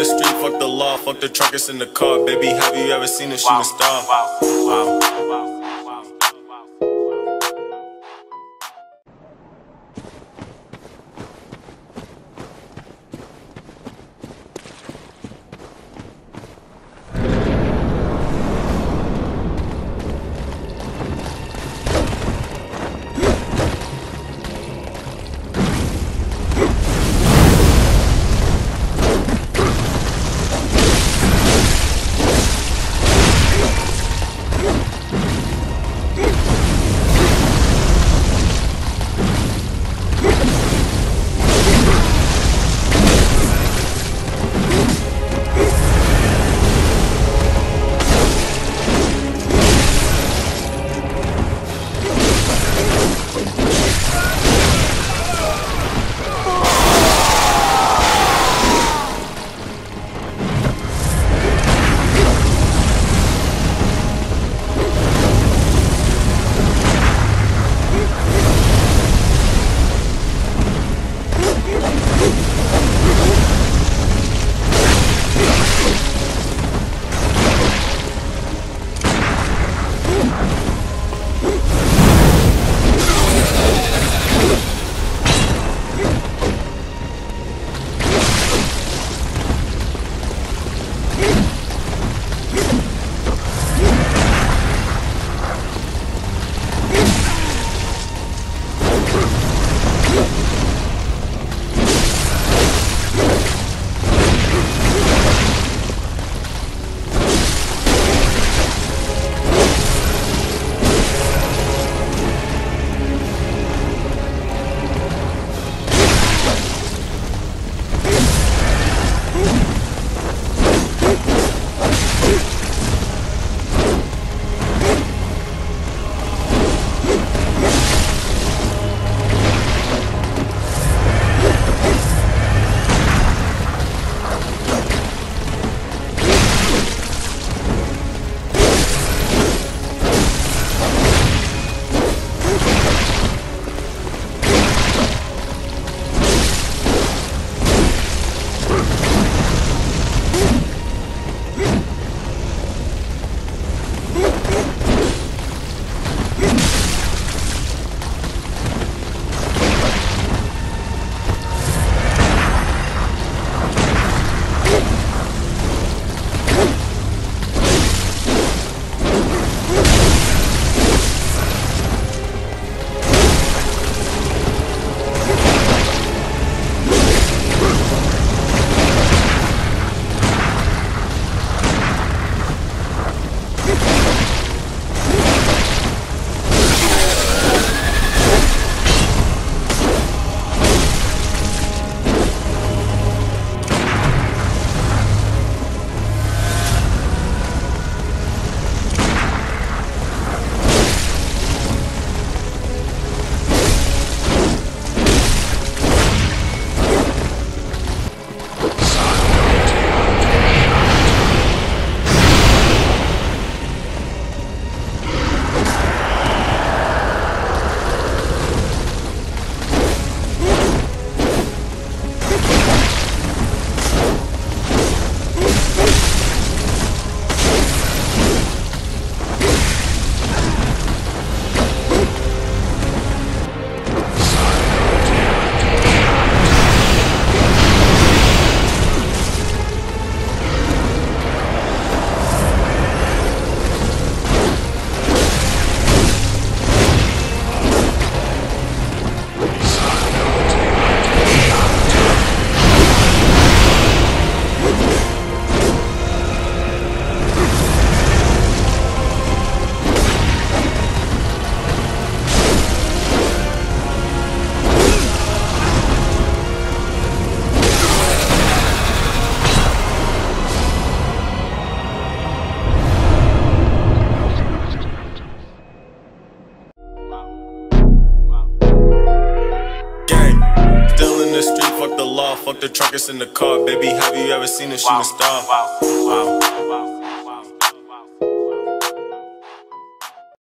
the street, fuck the law, fuck the truckers in the car. Baby, have you ever seen a shooting star? Wow. the street, fuck the law, fuck the truckers in the car. Baby, have you ever seen a shooting star? Wow.